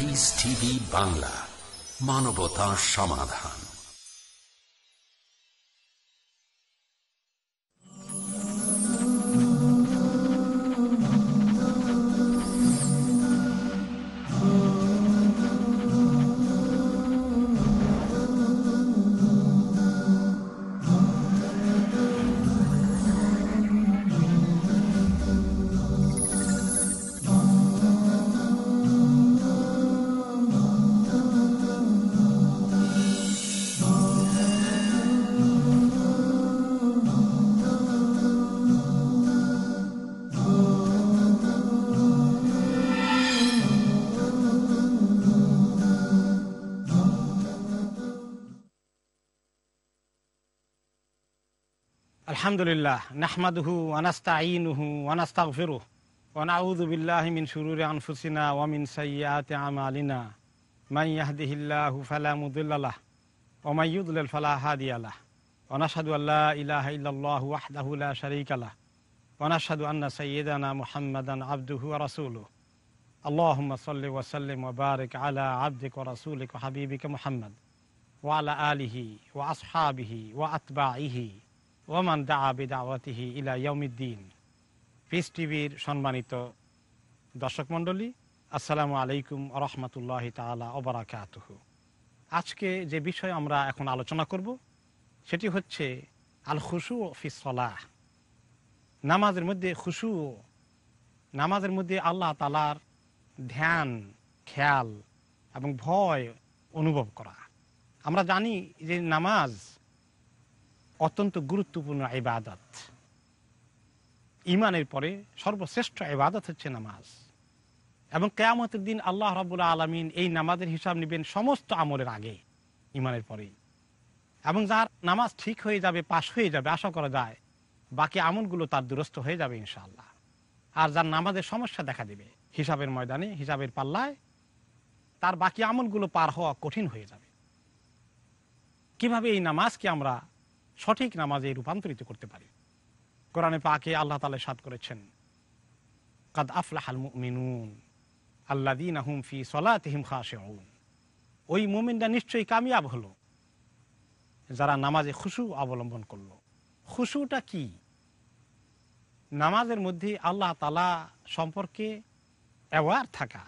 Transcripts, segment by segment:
Piece TV Bangla মানবতা সমাধান الحمد لله نحمده ونستعينه ونستغفره ونعوذ بالله من شرور أنفسنا ومن سيئات أعمالنا. من يهده الله فلا مضل له ومن يضلل فلا هادي له. ونشهد أن لا إله إلا الله وحده لا شريك له. ونشهد أن سيدنا محمدا عبده ورسوله. اللهم صل وسلم وبارك على عبدك ورسولك وحبيبك محمد وعلى آله وأصحابه وأتباعه Oman দা বেদাওয়াতিহি ইলা ইয়মিদ্দিন পিস টিভির সম্মানিত দর্শক মণ্ডলী, আসসালামু আলাইকুম রহমতুল্লাহ তালা ওবরাকাতহ আজকে যে বিষয় আমরা এখন আলোচনা করব, সেটি হচ্ছে আল খুশু ফিসলাহ নামাজের মধ্যে খুশু, নামাজের মধ্যে আল্লাহ তালার ধ্যান, খেয়াল এবং ভয় অনুভব করা। আমরা জানি যে নামাজ অত্যন্ত গুরুত্বপূর্ণ ইবাদত। ইমানের পরে সর্বশ্রেষ্ঠ ইবাদত হচ্ছে নামাজ। এবং কেয়ামতের দিন আল্লাহ রবুল্লা আলমিন এই নামাজের হিসাব নেবেন সমস্ত আমলের আগে ইমানের পরেই এবং যার নামাজ ঠিক হয়ে যাবে, পাশ হয়ে যাবে, আশা করা যায়, বাকি আমলগুলো তার দুরস্থ হয়ে যাবে ইনশাআল্লাহ। আর যার নামাজের সমস্যা দেখা দেবে, হিসাবের ময়দানে, হিসাবের পাল্লায়, তার বাকি আমলগুলো পার হওয়া কঠিন হয়ে যাবে। কীভাবে এই নামাজকে আমরা সঠিক নামাজে রূপান্তরিত করতে পারি। কোরআনে পাকে আল্লাহ তালা সাদ করেছেন, কাদ আফলাহাল মিনুন আল্লাদিন আহুম ফি সলাতিহিম খাশেউন। ওই মুমিনটা নিশ্চয়ই কামিয়াব হলো, যারা নামাজে খুশু অবলম্বন করল। খুশুটা কি? নামাজের মধ্যে আল্লাহ তালা সম্পর্কে অ্যাওয়ার থাকা,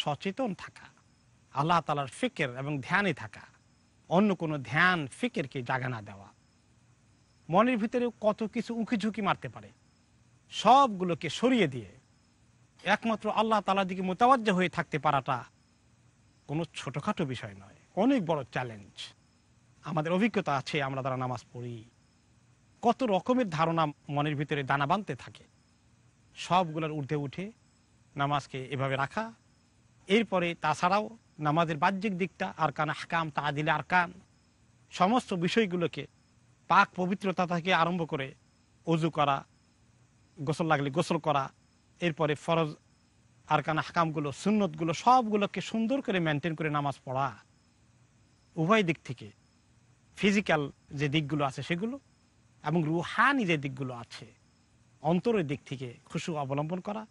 সচেতন থাকা, আল্লাহ তালার ফিকের এবং ধ্যানে থাকা, অন্য কোনো ধ্যান ফিকেরকে জাগানা দেওয়া মনের ভিতরে কত কিছু উঁকি ঝুঁকি মারতে পারে। সবগুলোকে সরিয়ে দিয়ে একমাত্র আল্লাহ তালার দিকে মোতাবজ্জ হয়ে থাকতে পারাটা কোনো ছোটোখাটো বিষয় নয়, অনেক বড় চ্যালেঞ্জ। আমাদের অভিজ্ঞতা আছে, আমরা তারা নামাজ পড়ি, কত রকমের ধারণা মনের ভিতরে দানা বানতে থাকে। সবগুলোর ঊর্ধ্বে উঠে নামাজকে এভাবে রাখা, এরপরে তাছাড়াও নামাজের বাহ্যিক দিকটা আর কান হাকাম তাদিলে আর কান সমস্ত বিষয়গুলোকে পাক পবিত্রতা থেকে আরম্ভ করে অজু করা, গোসল লাগলে গোসল করা, এরপরে ফরজ আরকান হাকামগুলো সুন্নতগুলো, সবগুলোকে সুন্দর করে মেনটেন করে নামাজ পড়া। উভয় দিক থেকে ফিজিক্যাল যে দিকগুলো আছে সেগুলো এবং রুহানি যে দিকগুলো আছে, অন্তরের দিক থেকে খুশু অবলম্বন করা।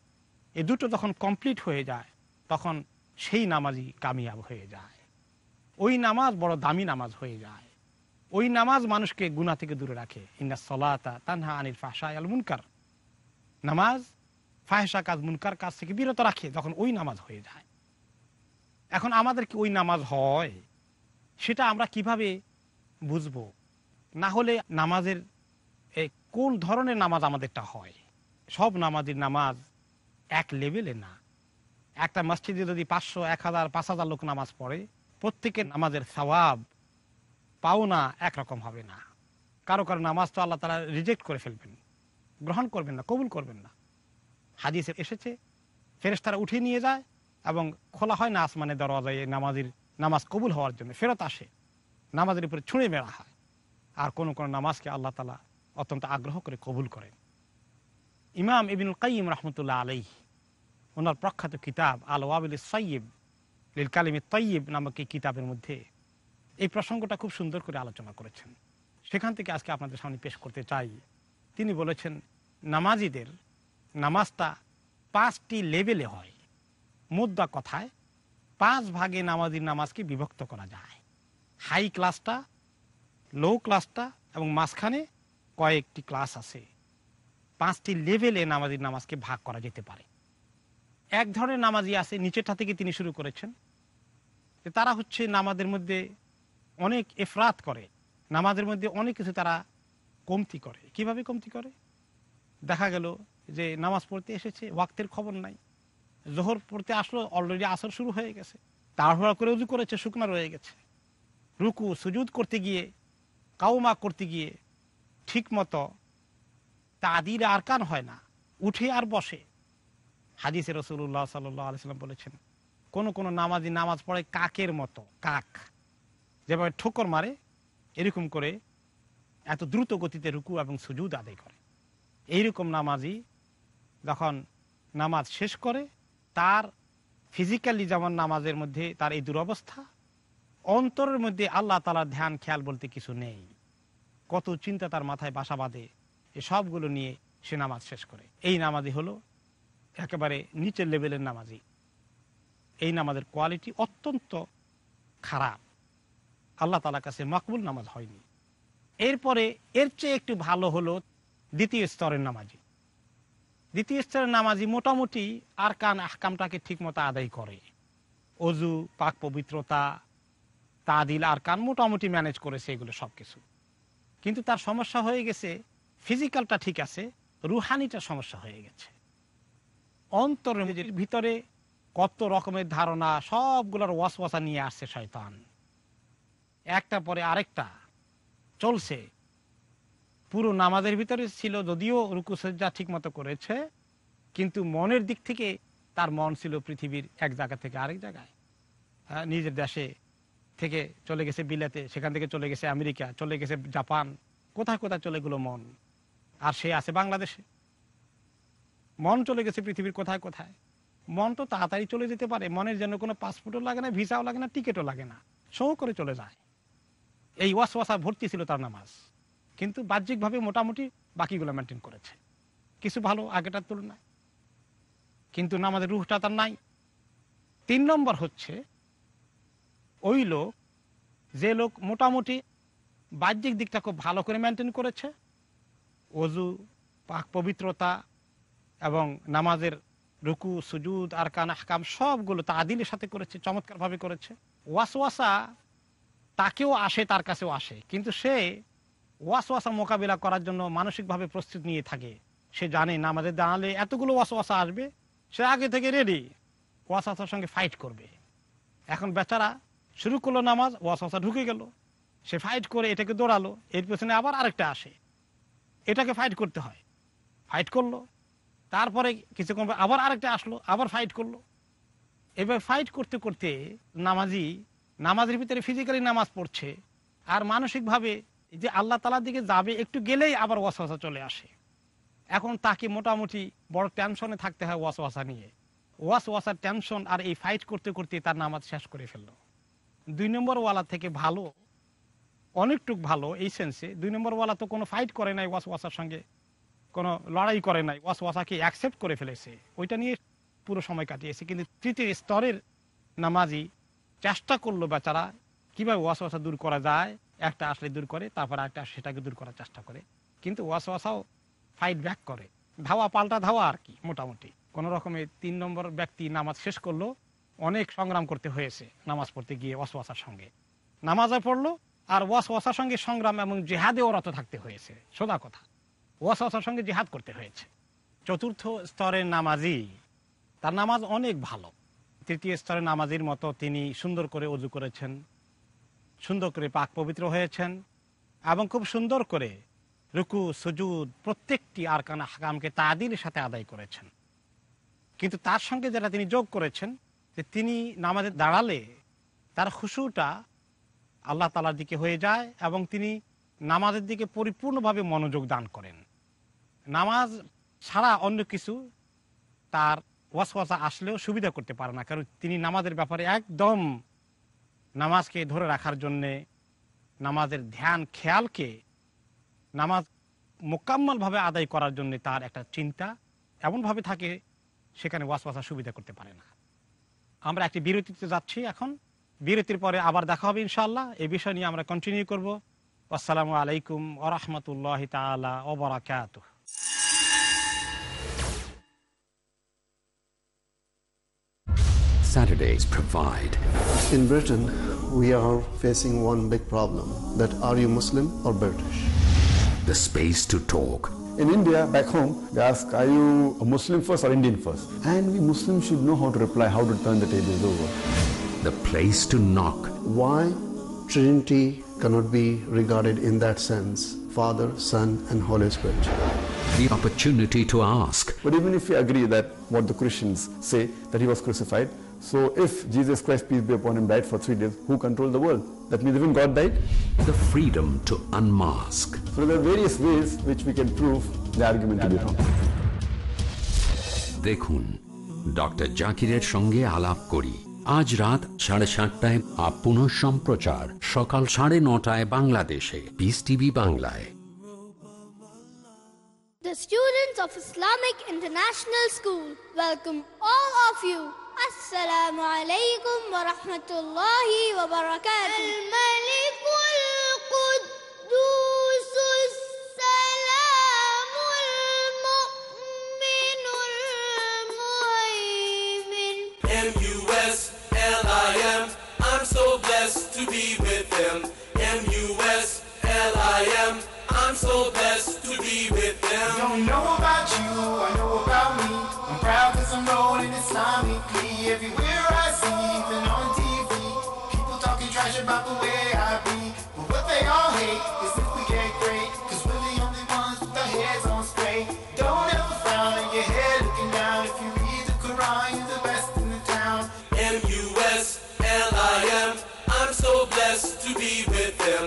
এ দুটো যখন কমপ্লিট হয়ে যায়, তখন সেই নামাজই কামিয়াব হয়ে যায়। ওই নামাজ বড় দামি নামাজ হয়ে যায়। ওই নামাজ মানুষকে গুণা থেকে দূরে রাখে। ইন্না সলাতা তানহা আনিল ফাহসা আল মুনকার। নামাজ ফাহেসা কাজ, মুনকার কাজ থেকে বিরত রাখে যখন ওই নামাজ হয়ে যায়। এখন আমাদের কি ওই নামাজ হয়? সেটা আমরা কীভাবে বুঝব? না হলে নামাজের কোন ধরনের নামাজ আমাদেরটা হয়? সব নামাজের নামাজ এক লেভেলে না। একটা মসজিদে যদি পাঁচশো, এক হাজার, পাঁচ হাজার লোক নামাজ পড়ে, প্রত্যেকের নামাজের সওয়াব পাওনা একরকম হবে না। কারও কারও নামাজ তো আল্লাহ তারা রিজেক্ট করে ফেলবেন। গ্রহণ করবেন না, কবুল করবেন না। হাদিসে এসেছে ফেরেস তারা উঠিয়ে নিয়ে যায় এবং খোলা হয় না আসমানে দরওয়াজায় নামাজের নামাজ কবুল হওয়ার জন্য, ফেরত আসে। নামাজের উপরে ছুঁড়ে মেরা হয়। আর কোনো কোনো নামাজকে আল্লাহ তালা অত্যন্ত আগ্রহ করে কবুল করেন। ইমাম ইবিনুল কাইম রহমতুল্লাহ আলাই ওনার প্রখ্যাত কিতাব আল ওয়াবিল সৈয়ব লিল কালিম নামক এই কিতাবের মধ্যে এই প্রসঙ্গটা খুব সুন্দর করে আলোচনা করেছেন। সেখান থেকে আজকে আপনাদের সামনে পেশ করতে চাই। তিনি বলেছেন, নামাজিদের নামাজটা পাঁচটি লেভেলে হয়। মুদ্রা কথায় পাঁচ ভাগে নামাজির নামাজকে বিভক্ত করা যায়। হাই ক্লাসটা, লো ক্লাসটা এবং মাঝখানে কয়েকটি ক্লাস আছে। পাঁচটি লেভেলে নামাজির নামাজকে ভাগ করা যেতে পারে। এক ধরনের নামাজি আছে, নিচেরটা থেকে তিনি শুরু করেছেন। তারা হচ্ছে নামাজের মধ্যে অনেক এফরাত করে, নামাজের মধ্যে অনেক কিছু তারা কমতি করে। কীভাবে কমতি করে? দেখা গেল যে নামাজ পড়তে এসেছে, ওয়াক্তের খবর নাই। জোহর পড়তে আসলো অলরেডি আসর শুরু হয়ে গেছে। তাড়াহুড়া করে উজু করেছে, শুকনা রয়ে গেছে। রুকু, সুজুদ করতে গিয়ে, কাউমা করতে গিয়ে ঠিক মতো তাদির আরকান হয় না, উঠে আর বসে। হাদিসে রসুল্লাহ সাল্লাহ আলিয়াল্লাম বলেছেন, কোন কোন নামাজি নামাজ পড়ে কাকের মতো, কাক। যেভাবে ঠোকর মারে, এরকম করে এত দ্রুত গতিতে রুকু এবং সুজুদ আদায় করে। এইরকম নামাজি যখন নামাজ শেষ করে, তার ফিজিক্যালি যেমন নামাজের মধ্যে তার এই দুরবস্থা, অন্তরের মধ্যে আল্লাহ তালার ধ্যান, খেয়াল বলতে কিছু নেই। কত চিন্তা তার মাথায় বাসা বাঁধে সবগুলো নিয়ে সে নামাজ শেষ করে। এই নামাজি হলো একেবারে নিচের লেভেলের নামাজি। এই নামাজের কোয়ালিটি অত্যন্ত খারাপ। আল্লাহ তালার কাছে মকবুল নামাজ হয়নি। এরপরে এর চেয়ে একটু ভালো হলো দ্বিতীয় স্তরের নামাজি। দ্বিতীয় স্তরের নামাজি মোটামুটি আর কান আহকামটাকে ঠিক মতো আদায় করে। অজু, পাক পবিত্রতা, তাদিল আর কান মোটামুটি ম্যানেজ করেছে এগুলো সব কিছু কিন্তু তার সমস্যা হয়ে গেছে, ফিজিক্যালটা ঠিক আছে, রুহানিটা সমস্যা হয়ে গেছে। অন্তরের ভিতরে কত রকমের ধারণা, সবগুলোর ওয়াসওয়াসা নিয়ে আসছে শয়তান। একটা পরে আরেকটা চলছে। পুরো নামাজের ভিতরে ছিল যদিও রুকুসজ্জা ঠিক মতো করেছে কিন্তু মনের দিক থেকে তার মন ছিল পৃথিবীর এক জায়গা থেকে আরেক জায়গায়। হ্যাঁ, নিজের দেশে থেকে চলে গেছে বিলেতে সেখান থেকে চলে গেছে আমেরিকা চলে গেছে জাপান। কোথায় কোথায় চলে গেলো মন? আর সে আছে বাংলাদেশে। মন চলে গেছে পৃথিবীর কোথায় কোথায়? মন তো তাড়াতাড়ি চলে যেতে পারে মনের জন্য কোনো পাসপোর্টও লাগে না ভিসাও লাগে না টিকিটও লাগে না। শো করে চলে যায়। এই ওয়াসওয়াসা ভর্তি ছিল তার নামাজ। কিন্তু বাহ্যিকভাবে মোটামুটি বাকিগুলো মেনটেন করেছে। কিছু ভালো আগেটার তুলনায়। কিন্তু নামাজের রুহটা তার নাই। তিন নম্বর হচ্ছে, ওই লোক, যে লোক মোটামুটি বাহ্যিক দিকটা খুব ভালো করে মেনটেন করেছে অজু পাক পবিত্রতা এবং নামাজের রুকু, সুজুদ আর কান আহকাম সবগুলো তা আদিলের সাথে করেছে, চমৎকারভাবে করেছে। ওয়াসওয়াসা তাকেও আসে, তার কাছেও আসে। কিন্তু সে ওয়াসওয়াসা মোকাবিলা করার জন্য মানসিকভাবে প্রস্তুত নিয়ে থাকে। সে জানে নামাজে দাঁড়ালে এতগুলো ওয়াসওয়াসা আসবে, সে আগে থেকে রেডি ওয়াসওয়াসার সঙ্গে ফাইট করবে। এখন বেচারা শুরু করল নামাজ, ওয়াসওয়াসা ঢুকে গেল। সে ফাইট করে এটাকে দৌড়ালো, এর পেছনে আবার আরেকটা আসে। এটাকে ফাইট করতে হয়। ফাইট করল, তারপরে কিছুক্ষণ আবার আরেকটা আসলো, আবার ফাইট করল। এবার ফাইট করতে করতে নামাজি নামাজের ভিতরে ফিজিক্যালি নামাজ পড়ছে, আর মানসিকভাবে যে আল্লাহ তালার দিকে যাবে, একটু গেলেই আবার ওয়াসওয়াসা চলে আসে। এখন তাকে মোটামুটি বড় টেনশনে থাকতে হয় ওয়াসওয়াসা নিয়ে। ওয়াসওয়াসার টেনশন আর এই ফাইট করতে করতে তার নামাজ শেষ করে ফেলল। দুই নম্বর ওয়ালা থেকে ভালো, অনেকটুক ভালো এই সেন্সে দুই নম্বর ওয়ালা তো কোনো ফাইট করে নাই ওয়াসওয়াসার সঙ্গে, কোনো লড়াই করে নাই, ওয়াসওয়াসাকে অ্যাকসেপ্ট করে ফেলেছে। ওইটা নিয়ে পুরো সময় কাটিয়েছে। কিন্তু তৃতীয় স্তরের নামাজি চেষ্টা করল বেচারা কীভাবে ওয়াসওয়াসা দূর করা যায়, একটা আসলে দূর করে, তারপর একটা সেটাকে দূর করার চেষ্টা করে। কিন্তু ওয়াসওয়াসাও ফাইট ব্যাক করে। ধাওয়া পাল্টা ধাওয়া আর কি, মোটামুটি। কোনো রকমে তিন নম্বর ব্যক্তি নামাজ শেষ করল, অনেক সংগ্রাম করতে হয়েছে নামাজ পড়তে গিয়ে ওয়াসওয়াসার সঙ্গে। নামাজও পড়ল, আর ওয়াসওয়াসার সঙ্গে সংগ্রাম এবং জেহাদে ওরত থাকতে হয়েছে, সোজা কথা। ওয়াসওয়াসার সঙ্গে জেহাদ করতে হয়েছে। চতুর্থ স্তরের নামাজি, তার নামাজ অনেক ভালো। তৃতীয় স্তরে নামাজির মতো তিনি সুন্দর করে অজু করেছেন, সুন্দর করে পাক পবিত্র হয়েছেন এবং খুব সুন্দর করে রুকু, সুজুদ প্রত্যেকটি আরকান হাকামকে তাদিলের সাথে আদায় করেছেন। কিন্তু তার সঙ্গে যারা তিনি যোগ করেছেন, যে তিনি নামাজে দাঁড়ালে তার খুশুটা আল্লাহ তালার দিকে হয়ে যায় এবং তিনি নামাজের দিকে পরিপূর্ণভাবে মনোযোগ দান করেন। নামাজ ছাড়া অন্য কিছু তার ওয়াসওয়াসা আসলেও সুবিধা করতে পারে না, কারণ তিনি নামাজের ব্যাপারে একদম নামাজকে ধরে রাখার জন্যে নামাজের ধ্যান, খেয়ালকে নামাজ মোকাম্মলভাবে আদায় করার জন্য তার একটা চিন্তা এমনভাবে থাকে, সেখানে ওয়াসওয়াসা সুবিধা করতে পারে না। আমরা একটি বিরতিতে যাচ্ছি এখন। বিরতির পরে আবার দেখা হবে ইনশাল্লাহ এই বিষয় নিয়ে আমরা কন্টিনিউ করব। আসসালামু আলাইকুম ওরহমতুল্লাহ তালা ওবরাকাত Saturdays provide. In Britain, we are facing one big problem that are you Muslim or British? The space to talk. In India, back home, they ask, are you a Muslim first or Indian first? And we Muslims should know how to reply, how to turn the tables over. The place to knock. Why Trinity cannot be regarded in that sense Father, Son, and Holy Spirit? The opportunity to ask. But even if we agree that what the Christians say, that he was crucified, so if Jesus Christ, peace be upon him, died for three days, who controlled the world? That means even God died? The freedom to unmask. So there are various ways which we can prove the argument to be wrong. দেখুন doctor জাকিরের সঙ্গে আলাপ করি আজ রাত সাড়ে সাতটায় up পুনঃ সম্প্রচার সকাল সাড়ে নটায় বাংলাদেশে পিস টিভি বাংলায় The students of Islamic International School welcome all of you. السلام عليكم ورحمة الله وبركاته. الملك about the way I be. But what they all hate is if we get great. Cause we're the only ones with our heads on straight. Don't ever frown on your head looking down. If you read the Quran, you're the best in the town. M-U-S-L-I-M. I'm so blessed to be with them.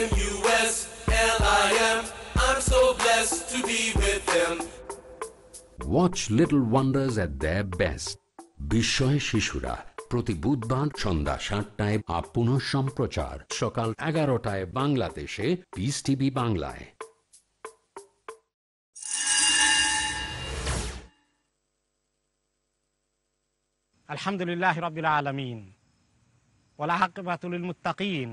M-U-S-L-I-M. I'm so blessed to be with them. Watch little wonders at the best বিস্ময় শিশুরা প্রতি বুধবার সন্ধ্যা সাতটায় up পুনঃ সম্প্রচার। সকাল এগারোটায় বাংলাদেশে পিস টিভি বাংলায়। আলহামদুলিল্লাহ রবিল আলমিন। ওলাহাকবাতুল মুতাকিন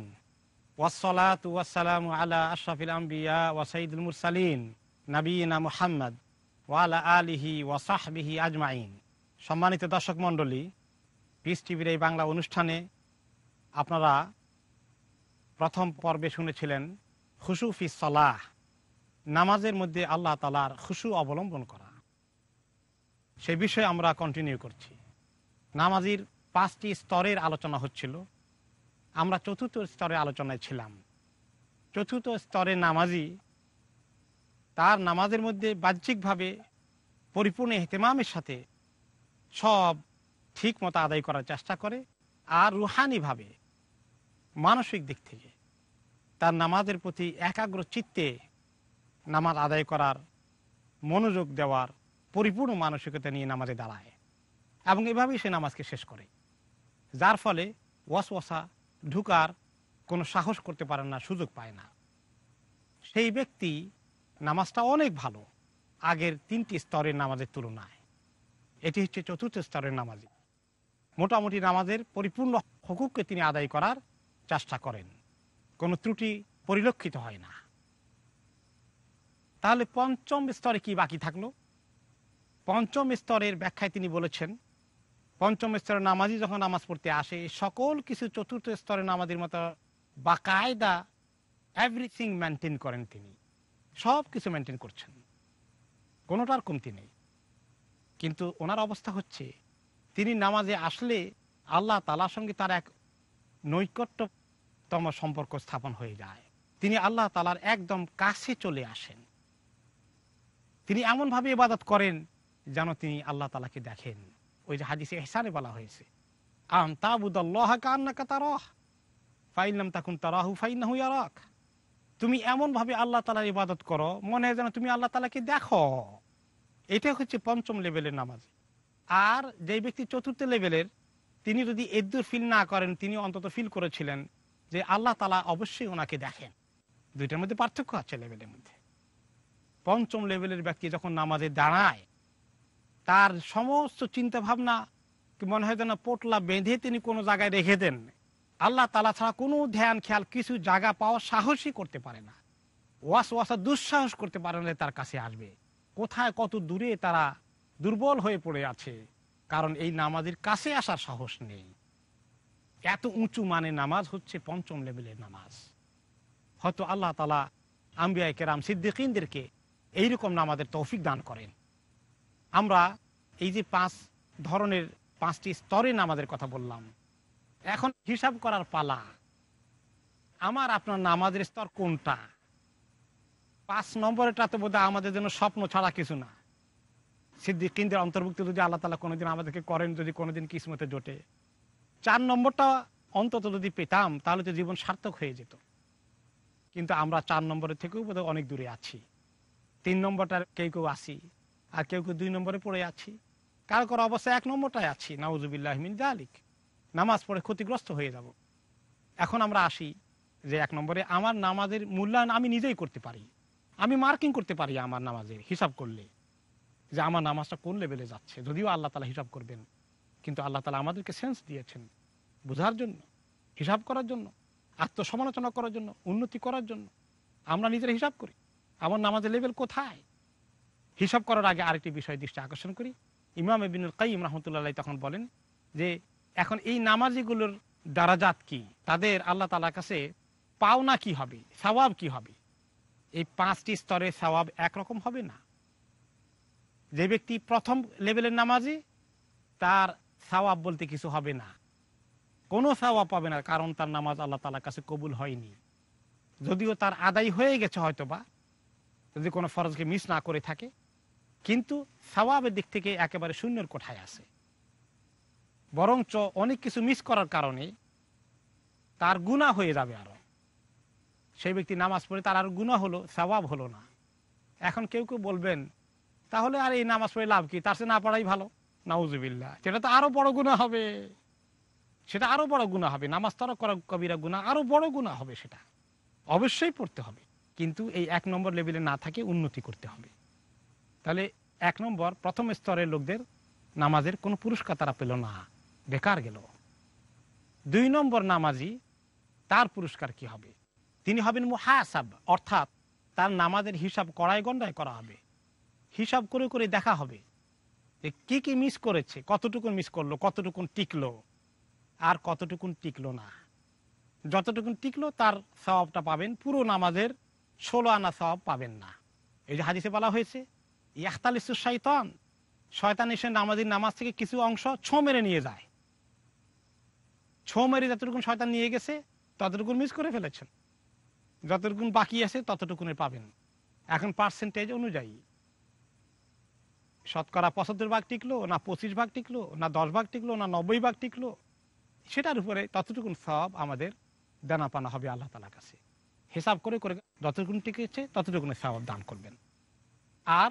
ওয়াসলাত ওয়াসালাম আলা আশরাফিল আম্বিয়া ওয়াসাইদুল মুরসালিন নবীনা মুহাম্মদ ওয়ালা আলিহি ওয়াসাহবিহি আজমাইন। সম্মানিত দর্শক মণ্ডলী পিস টিভির এই বাংলা অনুষ্ঠানে আপনারা প্রথম পর্বে শুনেছিলেন খুশুফি সলাহ, নামাজের মধ্যে আল্লাহ তালার খুশু অবলম্বন করা। সেই বিষয়ে আমরা কন্টিনিউ করছি। নামাজির পাঁচটি স্তরের আলোচনা হচ্ছিল। আমরা চতুর্থ স্তরে আলোচনায় ছিলাম। চতুর্থ স্তরে নামাজি তার নামাজের মধ্যে বাহ্যিকভাবে পরিপূর্ণ এহতেমামের সাথে সব ঠিক মতো আদায় করার চেষ্টা করে আর রুহানিভাবে, মানসিক দিক থেকে তার নামাজের প্রতি একাগ্র চিত্তে নামাজ আদায় করার, মনোযোগ দেওয়ার পরিপূর্ণ মানসিকতা নিয়ে নামাজে দাঁড়ায় এবং এভাবেই সে নামাজকে শেষ করে। যার ফলে ওয়াসওয়াসা ঢুকার কোনো সাহস করতে পারে না, সুযোগ পায় না। সেই ব্যক্তি নামাজটা অনেক ভালো আগের তিনটি স্তরের নামাজের তুলনায়। এটি হচ্ছে চতুর্থ স্তরের নামাজি। মোটামুটি নামাজের পরিপূর্ণ হকুককে তিনি আদায় করার চেষ্টা করেন। কোনো ত্রুটি পরিলক্ষিত হয় না। তাহলে পঞ্চম স্তরে কি বাকি থাকল? পঞ্চম স্তরের ব্যাখ্যায় তিনি বলেছেন, পঞ্চম স্তরের নামাজি যখন নামাজ পড়তে আসে, সকল কিছু চতুর্থ স্তরের নামাজের মতো বাকায়দা এভরিথিং মেনটেন করেন তিনি। সব কিছু মেনটেন করছেন। কোনোটার কমতি নেই। কিন্তু ওনার অবস্থা হচ্ছে তিনি নামাজে আসলে আল্লাহ তালার সঙ্গে তার এক নৈকট্যতম সম্পর্ক স্থাপন হয়ে যায়। তিনি আল্লাহ তালার একদম কাছে চলে আসেন। তিনি এমনভাবে ইবাদত করেন যেন তিনি আল্লাহ তালাকে দেখেন। ওই যে হাদিসে এহসানে বলা হয়েছে আম তাবুদাল্লাহ তাকুন তারাহু ইয়ারাক। তুমি এমন ভাবে আল্লাহ তালার ইবাদত করো, মনে হয় যেন তুমি আল্লাহ তালাকে দেখো। এটা হচ্ছে পঞ্চম লেভেলের নামাজ। আর যে ব্যক্তি চতুর্থ লেভেলের, তিনি যদি এদ্দুর ফিল না করেন, তিনি অন্তত ফিল করেছিলেন যে আল্লাহ তালা অবশ্যই ওনাকে দেখেন। দুইটার মধ্যে পার্থক্য আছে লেভেলের মধ্যে। পঞ্চম লেভেলের ব্যক্তি যখন নামাজে দাঁড়ায়, তার সমস্ত চিন্তা ভাবনা মনে হয় যেন পোটলা বেঁধে তিনি কোনো জায়গায় রেখে দেন। আল্লাহ তালা ছাড়া কোনো ধ্যান, খেয়াল, কিছু জায়গা পাওয়া সাহসই করতে পারে না। ওয়াস ওয়াসা দুঃসাহস করতে পারে না তার কাছে আসবে। কোথায় কত দূরে তারা দুর্বল হয়ে পড়ে আছে, কারণ এই নামাজের কাছে আসার সাহস নেই। এত উঁচু মানে নামাজ হচ্ছে পঞ্চম লেভেলের নামাজ। হয়তো আল্লাহ তালা আম্বিয়া কেরাম সিদ্দিকিনদেরকে এইরকম নামাজের তৌফিক দান করেন। আমরা এই যে পাঁচ ধরনের, পাঁচটি স্তরে নামাজের কথা বললাম। এখন হিসাব করার পালা। আমার, আপনার নামাজের স্তর কোনটা? পাঁচ নম্বরটা তো বোধহয় আমাদের জন্য স্বপ্ন ছাড়া কিছু না। সিদ্দিকিনদের অন্তর্ভুক্ত যদি আল্লাহ তালা কোনোদিন আমাদেরকে করেন, যদি কোনোদিন কিসমতে জোটে। চার নম্বরটা অন্তত যদি পেতাম, তাহলে তো জীবন সার্থক হয়ে যেত। কিন্তু আমরা চার নম্বরের থেকেও বোধহয় অনেক দূরে আছি। তিন নম্বরটার কেউ কেউ আসি আর কেউ কেউ দুই নম্বরে পড়ে আছি। কারও কারও অবস্থা এক নম্বরটায় আছি নাউজুবিল্লাহমিন জালিক নামাজ পড়ে ক্ষতিগ্রস্ত হয়ে যাব। এখন আমরা আসি যে এক নম্বরে আমার নামাজের মূল্যায়ন আমি নিজেই করতে পারি। আমি মার্কিং করতে পারি আমার নামাজের হিসাব করলে। যে আমার নামাজটা কোন লেভেলে যাচ্ছে? যদিও আল্লাহ তালা হিসাব করবেন, কিন্তু আল্লাহ তালা আমাদেরকে সেন্স দিয়েছেন বোঝার জন্য, হিসাব করার জন্য, আত্মসমালোচনা করার জন্য, উন্নতি করার জন্য। আমরা নিজের হিসাব করি, আমার নামাজের লেভেল কোথায়? হিসাব করার আগে আরেকটি বিষয় দৃষ্টি আকর্ষণ করি। ইমাম এবিনুল কাইম রহমতুল্লাহ তখন বলেন যে, এখন এই নামাজিগুলোর দারাজাত কি? তাদের আল্লাহ তালার কাছে পাওনা কি হবে? সওয়াব কি হবে? এই পাঁচটি স্তরে সওয়াব একরকম হবে না? যে ব্যক্তি প্রথম লেভেলের নামাজি, তার সওয়াব বলতে কিছু হবে না। কোনো সওয়াব পাবে না, কারণ তার নামাজ আল্লাহ তালার কাছে কবুল হয়নি। যদিও তার আদায় হয়ে গেছে হয়তো বা যদি কোনো ফরজকে মিস না করে থাকে, কিন্তু সওয়াবের দিক থেকে একেবারে শূন্যের কোঠায় আছে। বরঞ্চ অনেক কিছু মিস করার কারণে তার গুণা হয়ে যাবে আরও। সেই ব্যক্তি নামাজ পড়ে তার আর গুণা হলো, সওয়াব হলো না। এখন কেউ কেউ বলবেন তাহলে আর এই নামাজ পড়ে লাভ কি? তার সে না পড়াই ভালো। নাউজুবিল্লা সেটা তো আরও বড় গুণা হবে। সেটা আরও বড় গুণা হবে। নামাজ তারা করা কবিরা গুণা আরও বড় গুণা হবে সেটা। অবশ্যই পড়তে হবে। কিন্তু এই এক নম্বর লেভেলে না থাকে উন্নতি করতে হবে। তাহলে এক নম্বর, প্রথম স্তরের লোকদের নামাজের কোনো পুরস্কার তারা পেল না। বেকার গেল। দুই নম্বর নামাজি, তার পুরস্কার কি হবে? তিনি হবেন মুহাসাব, অর্থাৎ তার নামাজের হিসাব কড়াই গন্ডায় করা হবে। হিসাব করে করে দেখা হবে যে কি কি মিস করেছে, কতটুকুন মিস করল, কতটুকুন টিকলো, আর কতটুকুন টিকলো না। যতটুকুন টিকলো তার স্বভাবটা পাবেন, পুরো নামাজের ষোলো আনা স্বভাব পাবেন না। এই যে হাদিসে বলা হয়েছে, ইয়াখতালিসু শয়তান শয়তান এসে নামাজির নামাজ থেকে কিছু অংশ ছো মেরে নিয়ে যায়। ছো মেরে যতটুকুন শয়তান নিয়ে গেছে, ততটুকুন মিস করে ফেলেছেন। যতটুকুন বাকি আছে, ততটুকুনে পাবেন। এখন পার্সেন্টেজ অনুযায়ী শতকরা পঁচাত্তর ভাগ টিকলো, না পঁচিশ ভাগ টিকলো, না দশ ভাগ টিকলো, না নব্বই ভাগ টিকলো, সেটার উপরে ততটুকুন সব আমাদের দানা পানা হবে আল্লাহ তালার কাছে। হিসাব করে করে যতটুকুন টিকেছে ততটুকুনের সবাব দান করবেন। আর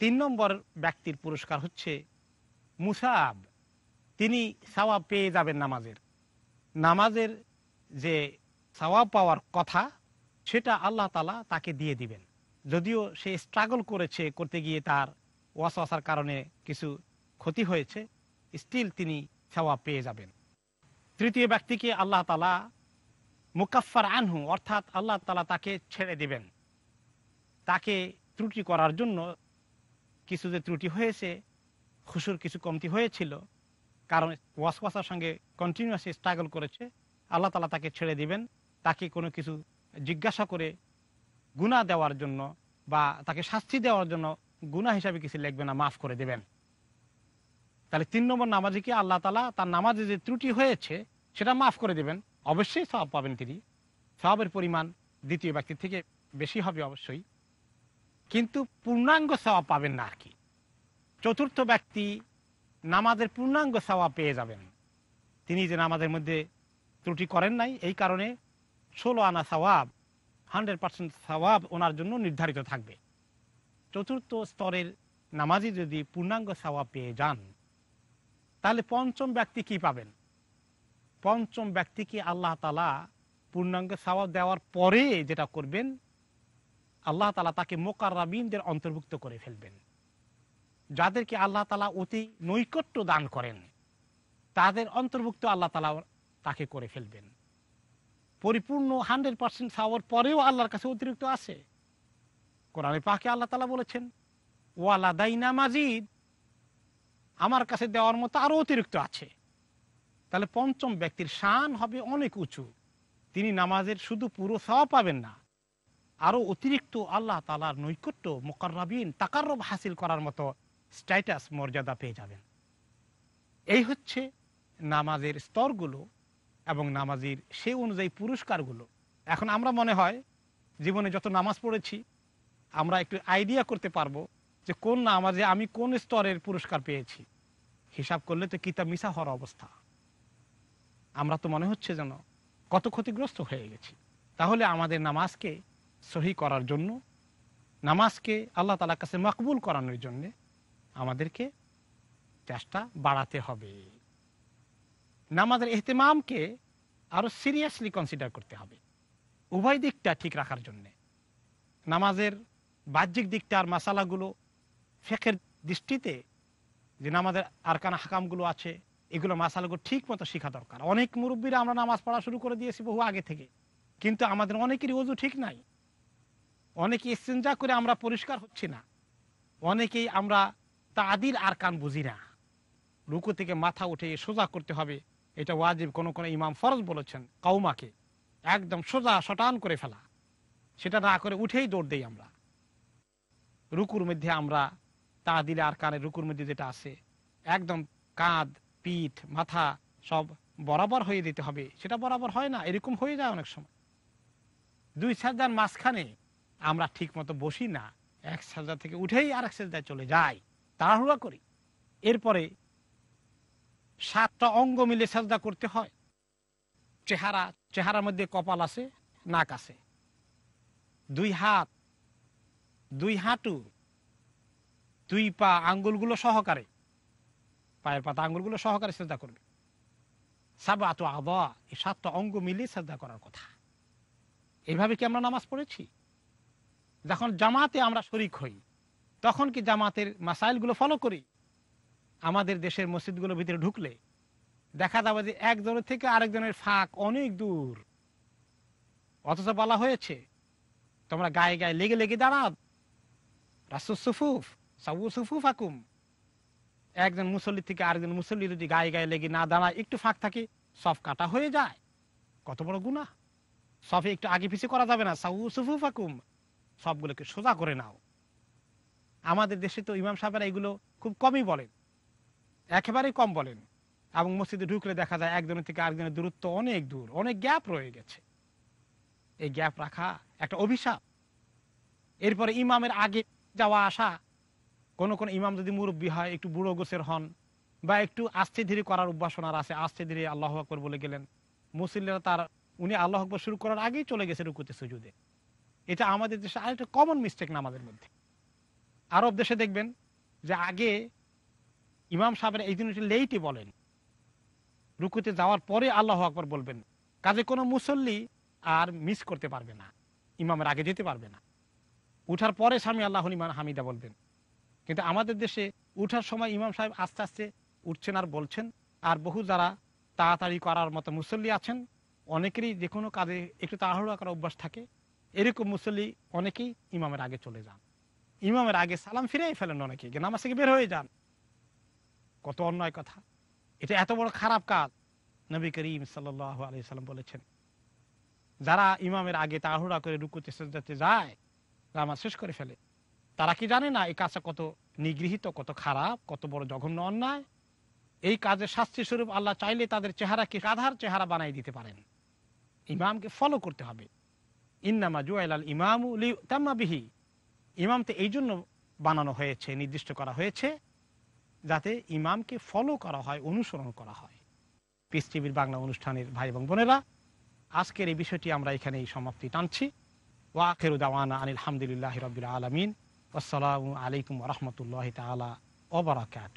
তিন নম্বর ব্যক্তির পুরস্কার হচ্ছে মুসাব। তিনি সওয়াব পেয়ে যাবেন নামাজের। নামাজের যে সওয়াব পাওয়ার কথা, সেটা আল্লাহ তালা তাকে দিয়ে দিবেন। যদিও সে স্ট্রাগল করেছে, করতে গিয়ে তার ওয়াসার কারণে কিছু ক্ষতি হয়েছে স্টিল তিনি সওয়াব পেয়ে যাবেন। তৃতীয় ব্যক্তিকে আল্লাহ তালা মুকাফার আনহু, অর্থাৎ আল্লাহ তালা তাকে ছেড়ে দিবেন। তাকে ত্রুটি করার জন্য কিছু যে ত্রুটি হয়েছে, খুশুর কিছু কমতি হয়েছিল, কারণ ওয়াসওয়াসার সঙ্গে কন্টিনিউয়াসলি স্ট্রাগল করেছে, আল্লাহ তালা তাকে ছেড়ে দিবেন। তাকে কোনো কিছু জিজ্ঞাসা করে গুণা দেওয়ার জন্য বা তাকে শাস্তি দেওয়ার জন্য গুণা হিসাবে কিছু লিখবে না, মাফ করে দেবেন। তাহলে তিন নম্বর নামাজিকে আল্লাহ তালা তার নামাজে যে ত্রুটি হয়েছে, সেটা মাফ করে দেবেন। অবশ্যই সব পাবেন তিনি। সবের পরিমাণ দ্বিতীয় ব্যক্তির থেকে বেশি হবে অবশ্যই। কিন্তু পূর্ণাঙ্গ সওয়াব পাবেন না আর কি। চতুর্থ ব্যক্তি নামাজের পূর্ণাঙ্গ সওয়াব পেয়ে যাবেন। তিনি যে নামাজের মধ্যে ত্রুটি করেন নাই, এই কারণে ষোলো আনা সওয়াব, হান্ড্রেড পার্সেন্ট সওয়াব ওনার জন্য নির্ধারিত থাকবে। চতুর্থ স্তরের নামাজি যদি পূর্ণাঙ্গ সওয়াব পেয়ে যান, তাহলে পঞ্চম ব্যক্তি কি পাবেন? পঞ্চম ব্যক্তিকে আল্লাহ তালা পূর্ণাঙ্গ সওয়াব দেওয়ার পরে যেটা করবেন, আল্লাহ তালা তাকে মোকাররাবিনদের অন্তর্ভুক্ত করে ফেলবেন। যাদেরকে আল্লাহ তালা অতি নৈকট্য দান করেন, তাদের অন্তর্ভুক্ত আল্লাহ তালা তাকে করে ফেলবেন। পরিপূর্ণ হান্ড্রেড পার্সেন্ট খাওয়ার পরেও আল্লাহর কাছে অতিরিক্ত আছে। কোরআনে পাকে আল্লাহ তালা বলেছেন ওয়ালা দাইনা মাজিদ। আমার কাছে দেওয়ার মতো আরও অতিরিক্ত আছে। তাহলে পঞ্চম ব্যক্তির শান হবে অনেক উঁচু। তিনি নামাজের শুধু পুরো সওয়াব পাবেন না, আরও অতিরিক্ত আল্লাহ তালার নৈকট্য মোকাররাবিন তাকারব হাসিল করার মতো স্ট্যাটাস, মর্যাদা পেয়ে যাবেন। এই হচ্ছে নামাজের স্তরগুলো এবং নামাজির সে অনুযায়ী পুরস্কারগুলো। এখন আমরা মনে হয়, জীবনে যত নামাজ পড়েছি আমরা একটু আইডিয়া করতে পারব যে কোন নামাজে আমি কোন স্তরের পুরস্কার পেয়েছি। হিসাব করলে তো কিতাব মিশা হওয়ার অবস্থা। আমরা তো মনে হচ্ছে যেন কত ক্ষতিগ্রস্ত হয়ে গেছি। তাহলে আমাদের নামাজকে সহি করার জন্য, নামাজকে আল্লাহ তালার কাছে মকবুল করানোর জন্যে আমাদেরকে চেষ্টা বাড়াতে হবে। নামাজের এহতেমামকে আরও সিরিয়াসলি কনসিডার করতে হবে। উভয় দিকটা ঠিক রাখার জন্যে। নামাজের বাহ্যিক দিকটার মাসালাগুলো ফেকের দৃষ্টিতে যে নামাজের আরকানা হাকামগুলো আছে, এগুলো মাসালাগুলো ঠিক মতো শেখা দরকার। অনেক মুরব্বীরা আমরা নামাজ পড়া শুরু করে দিয়েছি বহু আগে থেকে, কিন্তু আমাদের অনেকেরই অজু ঠিক নাই। অনেকে ইস্তেঞ্জা করে আমরা পরিষ্কার হচ্ছি না। অনেকেই আমরা তাদির আর কান বুঝি না। রুকু থেকে মাথা উঠে সোজা করতে হবে, এটা ওয়াজিব, কোনো কোনো ইমাম ফরজ বলেছেন কাউমাকে। একদম সোজা শটান করে ফেলা। সেটা না করে উঠেই দৌড় দেই আমরা। রুকুর মধ্যে আমরা তা দিলে আর কানের রুকুর মধ্যে যেটা আছে, একদম কাঁধ, পিঠ, মাথা সব বরাবর হয়ে দিতে হবে। সেটা বরাবর হয় না, এরকম হয়ে যায় অনেক সময়। দুই সাজার মাঝখানে আমরা ঠিক মতো বসি না, এক সাজা থেকে উঠেই আর এক সাজায় চলে যাই, তাড়াহুড়া করি। এরপরে সাতটা অঙ্গ মিলে সাজদা করতে হয়। চেহারা, চেহারার মধ্যে কপাল আছে, নাক আছে। দুই হাত দুই হাঁটু, দুই পা আঙ্গুলগুলো সহকারে, পায়ের পাতা আঙ্গুলগুলো সহকারে শ্রদ্ধা করবে। সাবা তো আবা এই সাতটা অঙ্গ মিলে শ্রদ্ধা করার কথা। এইভাবে কি আমরা নামাজ পড়েছি? যখন জামাতে আমরা শরিক হই, তখন কি জামাতের মাসাইলগুলো ফলো করি? আমাদের দেশের মসজিদগুলোর ভিতরে ঢুকলে দেখা যাবে যে একজনের থেকে আরেকজনের ফাঁক অনেক দূর। অথচ বলা হয়েছে, তোমরা গায়ে গায়ে লেগে লেগে দাঁড়াও রাসুল সুফুফ সাবু সুফুফ আকুম। একজন মুসল্লি থেকে আরেকজন মুসল্লি যদি গায়ে গায়ে লেগে না দাঁড়ায়, একটু ফাঁক থাকে সব কাটা হয়ে যায়। কত বড় গুণা সফে একটু আগে পিছিয়ে করা যাবে না। সাউ সুফুফ আকুম, সবগুলোকে সোজা করে নাও। আমাদের দেশে তো ইমাম সাহেবেরা এগুলো খুব কমই বলেন। একেবারেই কম বলেন। এবং মসজিদে ঢুকলে দেখা যায় একজনের থেকে আরেকজনের দূরত্ব অনেক দূর, অনেক গ্যাপ রয়ে গেছে। এই গ্যাপ রাখা একটা অভিশাপ। এরপরে ইমামের আগে যাওয়া আসা, কোন কোন ইমাম যদি মুরব্বী হয়, একটু বুড়ো গোছের হন, বা একটু আস্তে ধীরে করার উপাসনার আছে, আস্তে ধীরে আল্লাহ আকবর বলে গেলেন। মুসল্লিরা তার, উনি আল্লাহ আকবর শুরু করার আগেই চলে গেছে রুকুতে, সুজুদে। এটা আমাদের দেশে আরেকটা কমন মিস্টেক নামাজের মধ্যে। আরব দেশে দেখবেন যে আগে ইমাম সাহেবের এই জিনিসটা লেইটে বলেন। রুকুতে যাওয়ার পরে আল্লাহ আকবর বলবেন। কাজে কোনো মুসল্লি আর মিস করতে পারবে না। ইমামের আগে যেতে পারবে না। উঠার পরে স্বামী আল্লাহ ইমান হামিদা বলবেন। কিন্তু আমাদের দেশে উঠার সময় ইমাম সাহেব আস্তে আস্তে উঠছেন আর বলছেন। আর বহু যারা তাড়াতাড়ি করার মতো মুসল্লি আছেন, অনেকেরই যে কোনো কাজে একটু তাড়াহুড়া করার অভ্যাস থাকে, এরকম মুসল্লি অনেকেই ইমামের আগে চলে যান। ইমামের আগে সালাম ফিরেই ফেলেন অনেকে নামাজ থেকে বের হয়ে যান। কত অন্যায় কথা। এটা এত বড় খারাপ কাজ, নবী করিম সাল্লাহ আলি সাল্লাম বলেছেন। যারা ইমামের আগে তাড়াহুড়া করে রুকুতে, সেজদাতে যায় নামাজ শেষ করে ফেলে। তারা কি জানে না এই কাজটা কত নিগৃহীত, কত খারাপ, কত বড় জঘন্য অন্যায়? এই কাজের শাস্তি স্বরূপ আল্লাহ চাইলে তাদের চেহারাকে গাধার চেহারা বানাই দিতে পারেন। ইমামকে ফলো করতে হবে। ইন্নামা জুয়াল আল ইমামু বিহি। ইমামতে এই জন্য বানানো হয়েছে, নির্দিষ্ট করা হয়েছে, যাতে ইমামকে ফলো করা হয়, অনুসরণ করা হয়। টিভির বাংলা অনুষ্ঠানের ভাই এবং বোনেরা, আজকের এই বিষয়টি আমরা এখানে এই সমাপ্তি টানছি। ওয়াকের দাওয়ানা আনিল হামদুলিল্লাহ রবিল আলমিন আসসালামু আলাইকুম রহমতুল্লাহ তালা ওবরাকাত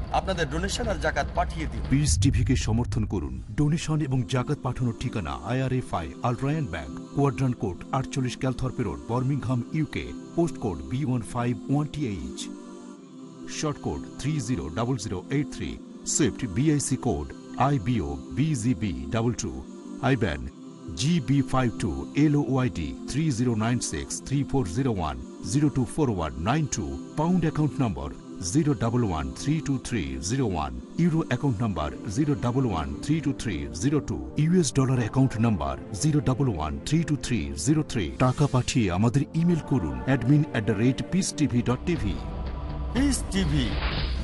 আপনাদের ডোনেশন আর জাকাত পাঠিয়ে দিন। পিস টিভিকে সমর্থন করুন। ডোনেশন এবং জাকাত পাঠানোর ঠিকানা IRFI Al Rayan bank quadrant code আটচল্লিশ Calthorpe road Birmingham UK post code B one five one T H sort code three zero double zero eight three swift BIC code IBO BGB double two IBAN GB five two L YD three zero nine six three four zero one zero two four one nine two pound account number zero double one three two three zero one euro account number zero double one three two three zero two US dollar account number zero double one three two three zero three টাকা পাঠিয়ে আমাদের email করুন admin at the rate peace TV dot TV peace TV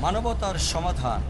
মানবতার সমাধান।